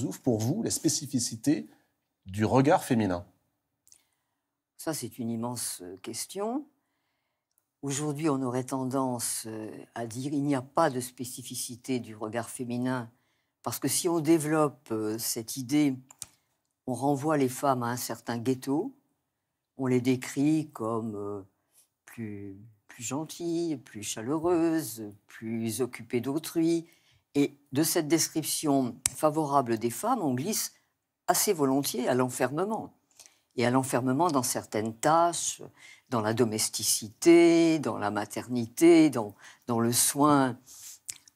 Zouf, pour vous, les spécificités du regard féminin Ça, c'est une immense euh, question. Aujourd'hui, on aurait tendance euh, à dire il n'y a pas de spécificité du regard féminin, parce que si on développe euh, cette idée, on renvoie les femmes à un certain ghetto, on les décrit comme plus, plus gentilles, plus chaleureuses, plus occupées d'autrui. Et de cette description favorable des femmes, on glisse assez volontiers à l'enfermement. Et à l'enfermement dans certaines tâches, dans la domesticité, dans la maternité, dans, dans le soin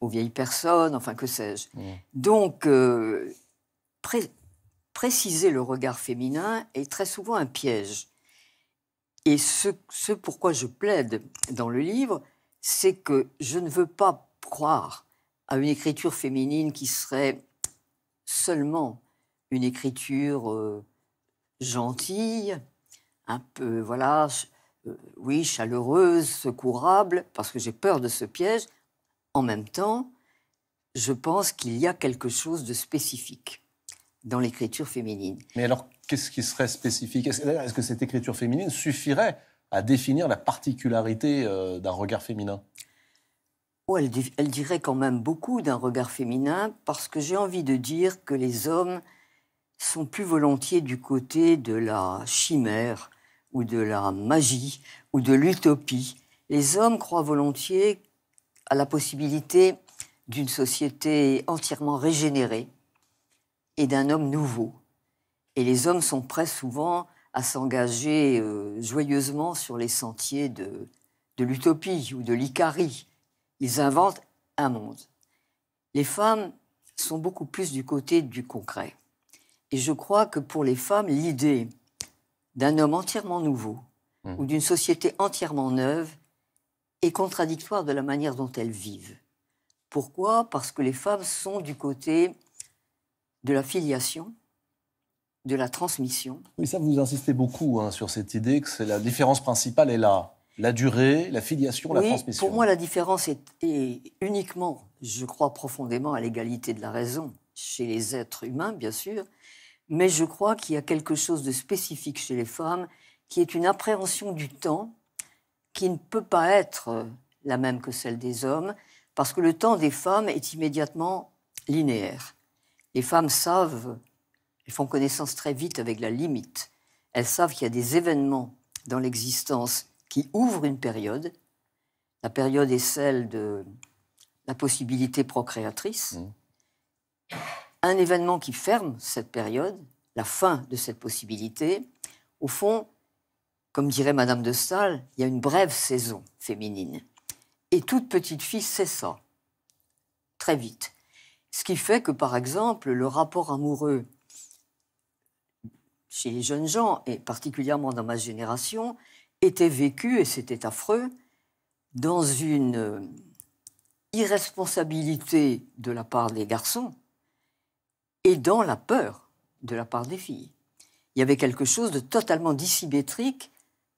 aux vieilles personnes, enfin que sais-je. Mmh. Donc, euh, pré- préciser le regard féminin est très souvent un piège. Et ce, ce pourquoi je plaide dans le livre, c'est que je ne veux pas croire à une écriture féminine qui serait seulement une écriture euh, gentille, un peu, voilà, euh, oui, chaleureuse, secourable, parce que j'ai peur de ce piège. En même temps, je pense qu'il y a quelque chose de spécifique dans l'écriture féminine. Mais alors, qu'est-ce qui serait spécifique? Est-ce que cette écriture féminine suffirait à définir la particularité euh, d'un regard féminin? Oh, elle, di- elle dirait quand même beaucoup d'un regard féminin parce que j'ai envie de dire que les hommes sont plus volontiers du côté de la chimère ou de la magie ou de l'utopie. Les hommes croient volontiers à la possibilité d'une société entièrement régénérée et d'un homme nouveau. Et les hommes sont prêts souvent à s'engager euh, joyeusement sur les sentiers de, de l'utopie ou de l'icarie. Ils inventent un monde. Les femmes sont beaucoup plus du côté du concret. Et je crois que pour les femmes, l'idée d'un homme entièrement nouveau Mhm. ou d'une société entièrement neuve est contradictoire de la manière dont elles vivent. Pourquoi? Parce que les femmes sont du côté de la filiation, de la transmission, Oui, ça, vous insistez beaucoup hein, sur cette idée que c'est la différence principale est là. La durée, la filiation, la transmission. Pour moi, la différence est, est uniquement, je crois profondément à l'égalité de la raison chez les êtres humains, bien sûr, mais je crois qu'il y a quelque chose de spécifique chez les femmes qui est une appréhension du temps qui ne peut pas être euh, la même que celle des hommes, parce que le temps des femmes est immédiatement linéaire. Les femmes savent, elles font connaissance très vite avec la limite. Elles savent qu'il y a des événements dans l'existence qui ouvrent une période. La période est celle de la possibilité procréatrice. Mhm. Un événement qui ferme cette période, la fin de cette possibilité. Au fond, comme dirait Madame de Staël, il y a une brève saison féminine. Et toute petite fille sait ça, très vite. Ce qui fait que, par exemple, le rapport amoureux chez les jeunes gens, et particulièrement dans ma génération, était vécu, et c'était affreux, dans une euh, irresponsabilité de la part des garçons et dans la peur de la part des filles. Il y avait quelque chose de totalement dissymétrique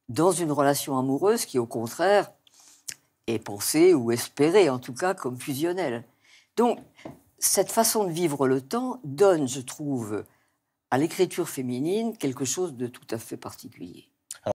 dans une relation amoureuse qui, au contraire, est pensée ou espérée, en tout cas, comme fusionnelle. Donc, cette façon de vivre le temps donne, je trouve, à l'écriture féminine quelque chose de tout à fait particulier.